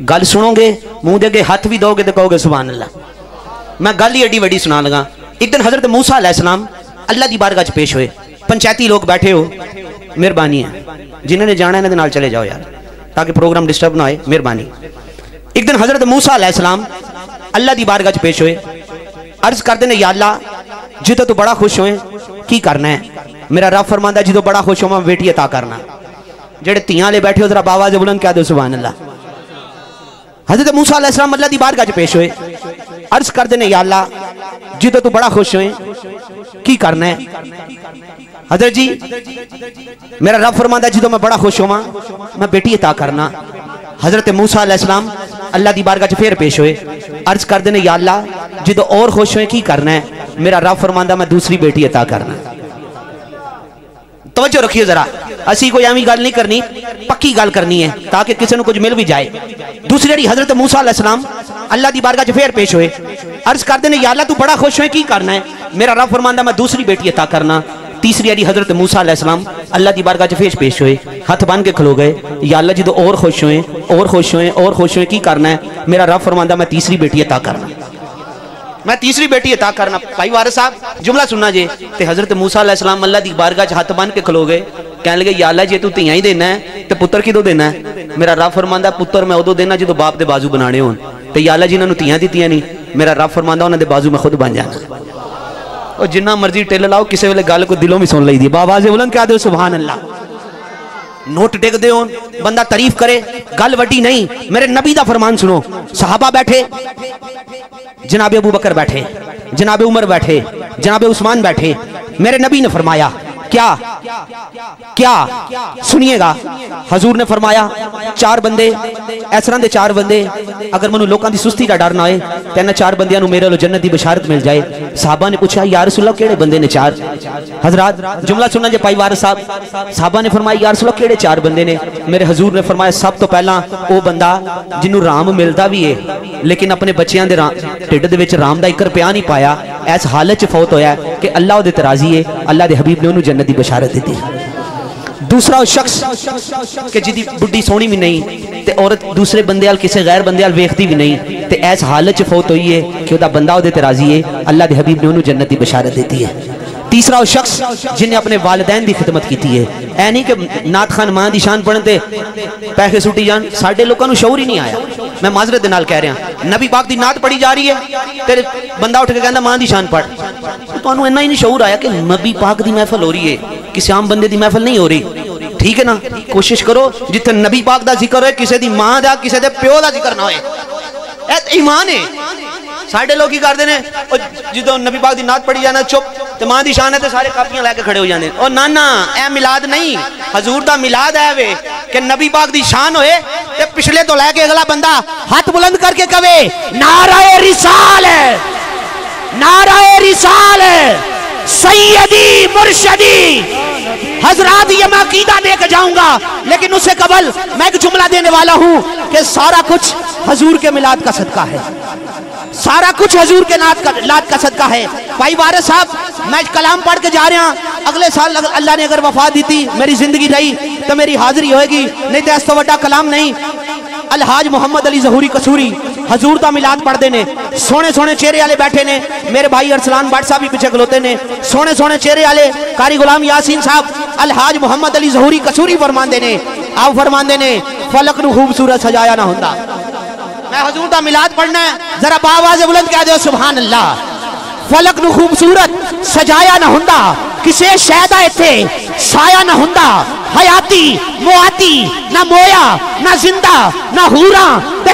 गल सुनोगे, मुँह दे अगे हथ भी दोगे तो कहोगे सुबह अल्लाह मैं गल ही एडी वड्डी सुना लगा। एक दिन हज़रत मूसा अलैहिस्सलाम अल्लाह की बारगाह पेश हुए। पंचायती लोग बैठे हो, मेहरबानी है। जिन्होंने जाना इन्होंने चले जाओ यार, ताकि प्रोग्राम डिस्टर्ब ना होए, मेहरबानी। एक दिन हज़रत मूसा अलैहिस्सलाम अल्लाह की बारगाह पेश हुए। अर्ज़ करते ने, या अल्लाह जिदों तू बड़ा खुश होए, की करना है? मेरा रब फरमांदा जो बड़ा खुश होवा बेटी अता करना। जेडे तियाँ वाले बैठे हो, जरा बाबा जे बुलंद कह दो सुबह अल्लाह हज़रत मूसा अल्लाह की बारगाह च पेश हुए। अर्ज़ करते ने या अल्लाह, जिदों तू बड़ा खुश होए, की करना है? हज़रत जी, मेरा रब फरमांदा जो मैं बड़ा खुश होवा, मैं बेटी अता करना। हज़रत मूसा अलैहिस्सलाम अल्लाह की बारगाह च फिर पेश हुए। अर्ज़ करते ने या अल्लाह जो और खुश होए, की करना है? मेरा रब फरमांदा मैं दूसरी बेटी अता करना। तवज्जो रखिए जरा। असी कोई एवं गल नहीं करनी, पक्की गल करनी है, ताकि किसी को कुछ मिल भी जाए। दूसरी जी हज़रत मूसा अलैहिस्सलाम अल्लाह की बारगाह च फिर पेश हुए, अर्ज़ करते हैं या अल्लाह तू बड़ा खुश हुए, की करना है? मेरा रब फरमांदा, मैं दूसरी बेटी अता करना। तीसरी अड़ी हज़रत मूसा अलैहिस्सलाम अल्लाह की बारगाह फेश पेश हुए हथ बन के खलो गए, या अल्लाह जी तो और खुश हुए, और खुश हुए, और खुश हुए, की करना है? मेरा रब फरमांदा, मैं तीसरी बेटी अता करना। मैं तीसरी बेटी अता करना। भाई वारिस साहब, जुमला सुनना जे। ते हज़रत मूसा अलैहिस्सलाम अल्लाह की बारगाह च हथ बन के खलो गए कहने लगे, या जे, तू धियाँ ही देना है, ते पुत्र किदों देना है? मेरा रब फरमांदा, पुत्र मैं उदों देना जो बाप दे बाजू बनाने होन। ते या अल्लाह जिन्होंने धियाँ दित्तियाँ नहीं मेरा रब फरमांदा उन्होंने बाजू मैं खुद बन जाना। और जिन्ना मर्ज़ी टेल लाओ, किसी वे गल को दिलों में सुन ली बाबा से बुलंद क्या दो सुबहान अल्लाह। नोट डिग दे बंदा तारीफ़ करे, गल वी नहीं, मेरे नबी का फरमान सुनो। साहबा बैठे, जनाबे अबू बकर बैठे, जनाबे उमर बैठे, जनाबे उस्मान बैठे, मेरे नबी ने फरमाया क्या? क्या? सुनिएगा। हजूर ने फरमाया, चार बंदे, इस तरह के चार बंदे, अगर मैं लोगों की सुस्ती का डर ना होए तो इन्होंने चार बंद मेरे लो जन्नत की बशारत मिल जाए। साहबा ने पूछा यार सुलो केड़े बंदे ने चार? हजरात, जुमला सुनना जे पाई वार साहब, साहबा ने फरमाया यार सुलो केड़े चार बंदे ने? मेरे हजूर ने फरमाया, सब तो पहला वो बंदा जिन्हों राम मिलता भी है लेकिन अपने बच्चों के ढिड राम का एक रुपया नहीं पाया इस हालत च फौत होया कि अल्लाह राज़ी है, अल्लाह के हबीब ने उन्होंने जन्नत की बशारत दी दूसरा शख्स कि जिदी बुढ़ी सोहनी भी नहीं, ते औरत दूसरे बंदे वाल किसी गैर बंदे वाल वेखती भी नहीं, ते इस हालत च फौत हुई है कि बंदा वो राज़ी है, अल्लाह के हबीब ने उन्होंने जन्नत की बशारत दी है। तीसरा शख्स जिन्हें अपने वालदैन की खिदमत की है। ऐ नहीं कि नात खान माँ की शान पढ़न पैसे सुटी जान, साढ़े लोगों शौर ही नहीं आया। मैं माजरत नाल कह रहा, नबी पाक की नात पढ़ी जा रही है, तेरे बंदा उठ के कहता माँ की शान पढ़। तो इन्ना ही नहीं शौर आया कि नबी पाक की महफल हो रही है किसी आम बंदे की महफल नहीं हो रही। ठीक है ना? कोशिश करो जिथे नबी पाक का ज़िक्र हो किसी की माँ का किसी के प्यो का ज़िक्र ना हो ईमान है साढ़े लोग करते हैं जो नबी पाक की नात पढ़ी जाना, चुप। तो माँ की शान है तो सारे कापियाँ लैके खड़े हो जाते और ना ना ए मिलाद नहीं। हजूर का मिलाद है वे, कि नबी पाक की शान ते पिछले तो लैके अगला बंदा हाथ बुलंद करके कवे नाराए रिसाल है। नाराए रिसाल है। सैयदी मुर्शदी। हजरात ये मैं अकीदा देकर जाऊँगा, लेकिन उससे कबल मैं एक जुमला देने वाला हूँ कि सारा कुछ हजूर के मिलाद का सदका है। सारा कुछ हजूर के नात का लाद का सदका है। भाई वारस साहब, मैं कलाम पढ़ के जा रहा हूँ। अगले साल अल्लाह ने अगर वफा दी थी, मेरी ज़िंदगी रही तो मेरी हाजिरी होगी नहीं तो ऐसा वड्डा कलाम नहीं। अलहाज मोहम्मद अली जहूरी कसूरी, हजूर का मिलाद पढ़ते ने सोने सोने चेहरे वाले बैठे ने। मेरे भाई अरसलान भट्ट साहब भी पीछे खलोते ने। सोने सोने चेहरे वाले कारी गुलाम यासीन साहब, अलहाज मोहम्मद अली जहूरी कसूरी फरमाते ने। आप फरमाते ने, फलक न खूबसूरत सजाया ना होता मैं हजूर का मिलाद पढ़ना है। जरा बाबा से बुलंद कह दो सुबह अल्लाह फलक न खूबसूरत, सजाया ना होंदा। किसे शहदा इथे? साया ना होंदा, हयाती, मुआती, ना मोया, ना ज़िंदा, ना हूरा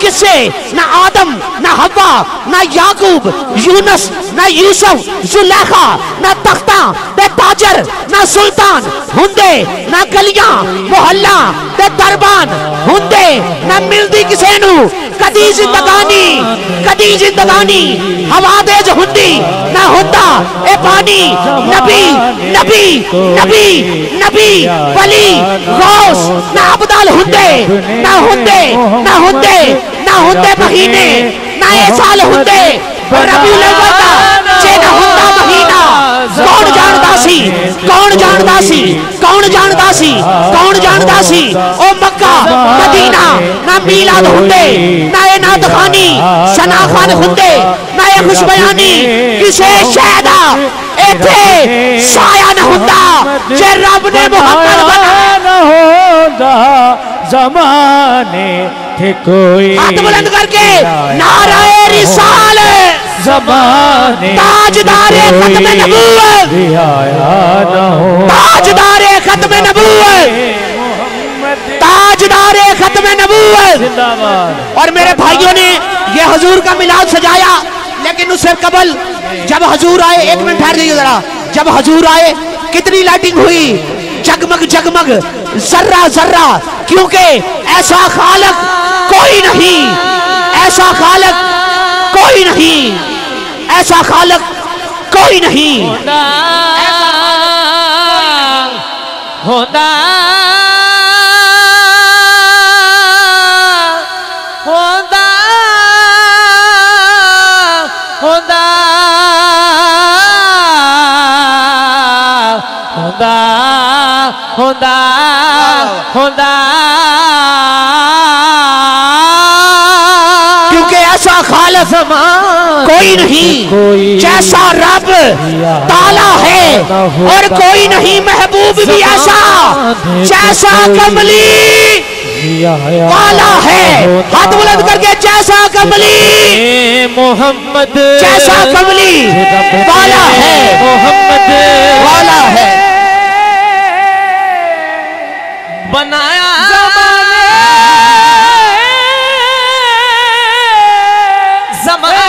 किसे? ना आदम, ना हवा, ना याकूब, यूनस, ना यूसुफ, जुलेखा, ना तख्ता, ते ताजर, ना सुल्तान, हुंदे, ना गलियाँ, मोहल्ला, ते दरबान हुंदे, ना मिलदी किसे नु? कदी जिंदगानी कदी जिंदगानी, हवा दे जो हुंदी ए पानी नबी नबी नबी नबी, वली, गौस, ना अबदाल हुंदे, ना हुंदे ना हुंदे ना हुंदे महीने, ना ए साल हुंदे रबी अव्वल दा ना हुंदा महीना, कौन जानदा सी, कौन जानता सी, कौन जानता सी, कौन जानता सी, ओ मक्का, मदीना, ना मीलाद हुंदे, ना ए नात खानी सना खान हुंदे रब ने मोहम्मद बनाया न होता जमाने थे कोई हाथ बुलंद करके नाराए रिसाल। जमाने ताजदारे खत्म नबूवत। हो। ताजदारे खत्म नबूवत। ताजदारे खत्म नबूवत। और मेरे भाइयों ने ये हजूर का मिलाद सजाया लेकिन उससे कबल, जब हजूर आए, एक मिनट ठहर जाइए जरा। जब हजूर आए, कितनी लाइटिंग हुई? जगमग जगमग। जर्रा जर्रा। क्योंकि ऐसा खालक कोई नहीं। ऐसा खालक कोई नहीं। ऐसा खालक कोई नहीं। होता क्योंकि ऐसा जमान कोई नहीं। कोई जैसा रब ताला है और कोई नहीं महबूब भी ऐसा जैसा कमली वाला है। हाथ बुलंद करके जैसा कमली मोहम्मद जैसा कमली वाला है। मोहम्मद वाला है। बनाया। जमाने।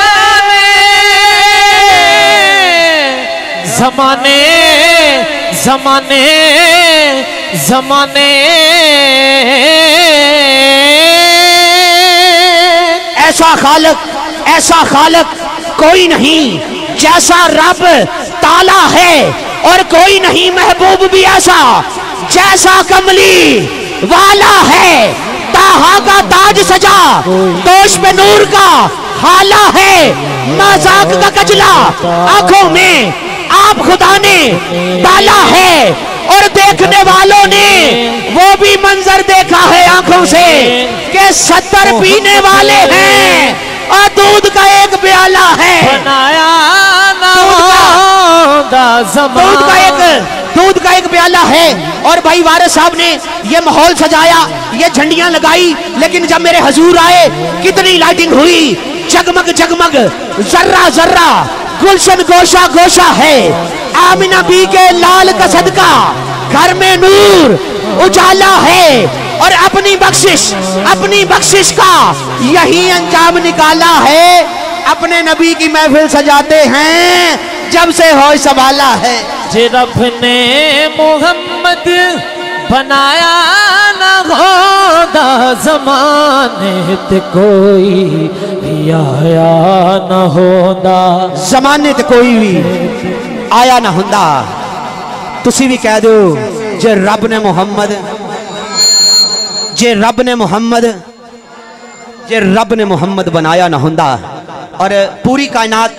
जमाने। जमाने जमाने ऐसा खालक ऐसा खालक कोई नहीं। जैसा रब ताला है और कोई नहीं महबूब भी ऐसा। जैसा कमली वाला है ताहा का ताज सजा दोष पे नूर का हाला है मज़ाक का कजला आँखों में आप खुदा ने डाला है और देखने वालों ने वो भी मंजर देखा है आँखों से कि सत्तर पीने वाले हैं और दूध का एक प्याला है। बनाया ना दूध का- दूध का एक दूध का प्याला है। और भाई वारिस साहब ने ये माहौल सजाया, ये झंडियाँ लगाई, लेकिन जब मेरे हजूर आए, कितनी लाइटिंग हुई। जगमग जगमग, जर्रा जर्रा, गुलशन गोशा गोशा है। आमिना बी के लाल का सदका घर में नूर उजाला है। और अपनी बख्शिश अपनी बख्शिश का यही अंजाम निकाला है। अपने नबी की महफिल सजाते हैं। जब से हो संभाला है। जे रब ने मोहम्मद बनाया न होदा जमाने ते कोई भी आया न होदा। जमाने ते कोई भी आया ना हुंदा। तुसी भी कह दो जे रब ने मोहम्मद जे रब ने मोहम्मद जे रब ने मोहम्मद बनाया ना हुंदा। और पूरी कायनात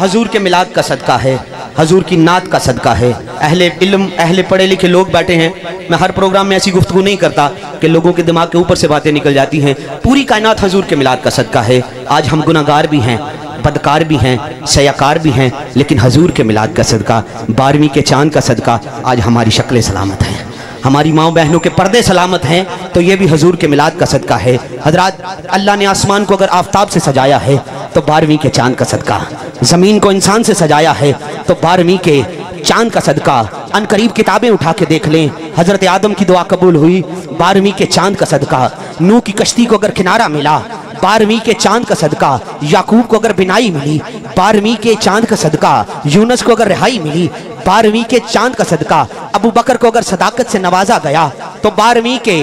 हजूर के मिलाद का सदका है, हजूर की नात का सदका है। अहले इल्म, अहले पढ़े लिखे लोग बैठे हैं। मैं हर प्रोग्राम में ऐसी गुफ्तु नहीं करता कि लोगों के दिमाग के ऊपर से बातें निकल जाती हैं। पूरी कायनात हजूर के मिलाद का सदका है। आज हम गुनागार भी हैं, बदकार भी हैं, सयाकार भी हैं, लेकिन हजूर के मिलाद का सदका, बारहवीं के चाँद का सदका आज हमारी शक्ल सलामत है। हमारी माओ बहनों के पर्दे सलामत हैं तो ये भी हजूर के मिलाद का सदका है। हज़रत, अल्लाह ने आसमान को अगर आफ्ताब से सजाया है तो बारहवीं के चाँद का सदका। ज़मीन को इंसान से सजाया है तो बारहवीं के चाँद का सदका। अन करीब किताबें उठा के देख लें, हज़रत आदम की दुआ कबूल हुई, बारहवीं के चाँद का सदका। नू की कश्ती को अगर किनारा मिला, बारहवीं के चाँद का सदका। याकूब को अगर बिनाई मिली, बारहवीं के चाँद का सदका। यूनस को अगर रिहाई मिली, बारहवीं के चाँद का सदका। अबू बकर को अगर सदाकत से नवाजा गया तो बारहवीं के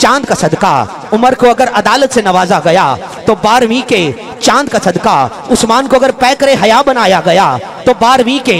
चाँद का सदका उमर को अगर अदालत से नवाजा गया तो बारहवीं के चाँद का सदका उस्मान को अगर पैकरे हया बनाया गया तो बारहवीं के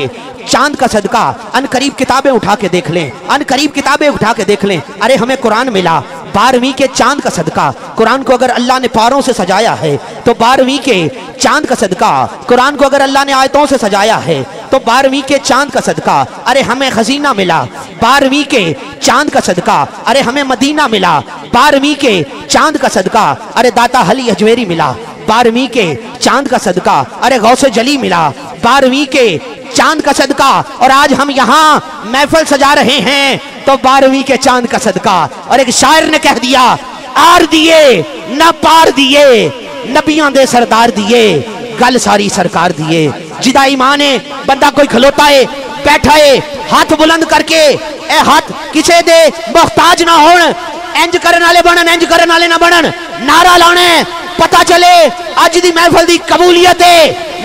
चाँद का सदका अन करीब किताबें उठा के देख लें, अन करीब किताबें उठा के देख लें। अरे, हमें कुरान मिला। बारहवीं के चाँद का सदका कुरान को अगर अल्लाह ने पारों से सजाया है तो बारहवीं के चाँद का सदका कुरान को अगर अल्लाह ने आयतों से सजाया है तो बारहवीं के चाँद का सदका। अरे हमें खजीना मिला। बारहवीं के चाँद का सदका। अरे हमें मदीना मिला। बारहवीं के चाँद का सदका। अरे दाता हली अजमेरी मिला। बारहवीं के चाँद का सदका। अरे गौसे जली मिला। बारहवीं के चाँद का सदका। और आज हम यहाँ महफल सजा रहे हैं तो बारहवीं के चाँद का सदका। और एक शायर ने कह दिया, आर दिए, न पार दिए, नबियाँ दे सरदार दिए गल सारी सरकार दिए जिदा ईमान है बंदा कोई खलोता है बैठा है हाथ बुलंद करके ए हाथ किसे दे? मुहताज ना होन इंज करन वाले बनन इंज करन वाले ना बनन। नारा लाना है पता चले अज दी महफल दी कबूलियत है।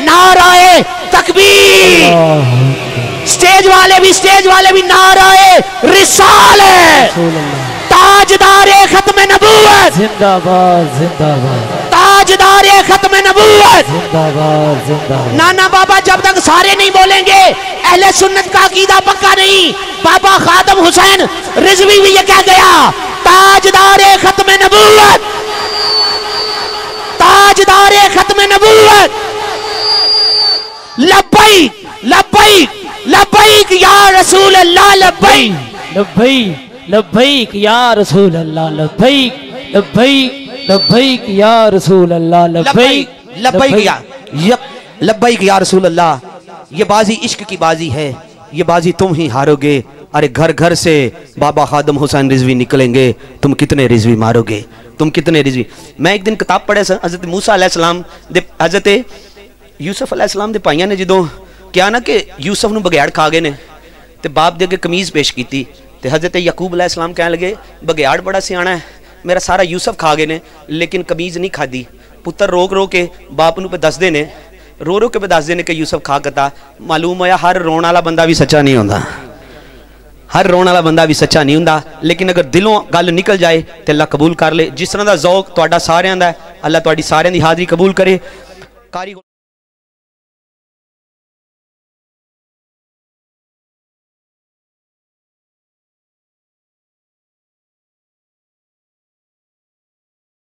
नाराए तकबीर। स्टेज वाले भी स्टेज वाले भी नाराए रिसाल है। ताजदार खत्म नबूवत जिंदाबाद जिंदाबाद। ताजदार खत्म नाना बाबा जब तक सारे नहीं बोलेंगे अहले सुन्नत का अकीदा पक्का नहीं। बाबा खादम हुसैन रिजवी भी ये कह गया ताजदार खत्म नबूवत। ताजदार खत्म नबूवत। लब्बैक लब्बैक लब्बैक या रसूल अल्लाह लब्बैक। लब्बैक लब्बैक या रसूल अल्लाह लब्बैक लब्बैक। लब्बैक या रसूल अल्लाह लब्बैक लब्बैक या यप लब्बैक या रसूल अल्लाह ये बाजी इश्क की बाजी है ये बाजी तुम ही हारोगे अरे घर घर से बाबा खादम हुसैन रिजवी निकलेंगे तुम कितने रिजवी मारोगे तुम कितने रिजवी मैं एक दिन किताब पढ़े सर हजरत मूसा अलैहिस्सलाम ਦੇ ਹਜ਼ਰਤ ਯੂਸਫ ਅਲੈਹਿਸਲਾਮ ਦੇ ਭਾਈਆਂ ਨੇ ਜਦੋਂ ਕਿਹਾ ਨਾ ਕਿ ਯੂਸਫ ਨੂੰ ਬਗਿਆੜ ਖਾ ਗਏ ਨੇ ਤੇ ਬਾਪ ਦੇ ਅੱਗੇ ਕਮੀਜ਼ ਪੇਸ਼ ਕੀਤੀ ਤੇ ਹਜ਼ਰਤ ਯਾਕੂਬ ਅਲੈਹਿਸਲਾਮ ਕਹਿਣ ਲੱਗੇ ਬਗਿਆੜ ਬੜਾ ਸਿਆਣਾ ਹੈ ਮੇਰਾ ਸਾਰਾ ਯੂਸਫ ਖਾ ਗਏ ਨੇ ਲੇਕਿਨ ਕਮੀਜ਼ ਨਹੀਂ ਖਾਦੀ ਪੁੱਤਰ ਰੋਕ ਰੋ ਕੇ ਬਾਪ ਨੂੰ ਪੇ ਦੱਸਦੇ ਨੇ ਰੋ ਰੋ ਕੇ ਪੇ ਦੱਸਦੇ ਨੇ ਕਿ ਯੂਸਫ ਖਾ ਕਤਾ ਮਾਲੂਮ ਹੋਇਆ ਹਰ ਰੋਣ ਵਾਲਾ ਬੰਦਾ ਵੀ ਸੱਚਾ ਨਹੀਂ ਹੁੰਦਾ ਹਰ ਰੋਣ ਵਾਲਾ ਬੰਦਾ ਵੀ ਸੱਚਾ ਨਹੀਂ ਹੁੰਦਾ ਲੇਕਿਨ ਅਗਰ ਦਿਲੋਂ ਗੱਲ ਨਿਕਲ ਜਾਏ ਤੇ ਅੱਲਾ ਕਬੂਲ ਕਰ ਲੇ ਜਿਸ ਤਰ੍ਹਾਂ ਦਾ ਜ਼ੌਕ ਤੁਹਾਡਾ ਸਾਰਿਆਂ ਦਾ ਹੈ, ਅੱਲਾ ਤੁਹਾਡੀ ਸਾਰਿਆਂ ਦੀ ਹਾਜ਼ਰੀ ਕਬੂਲ ਕਰੇ ਕਾਰੀ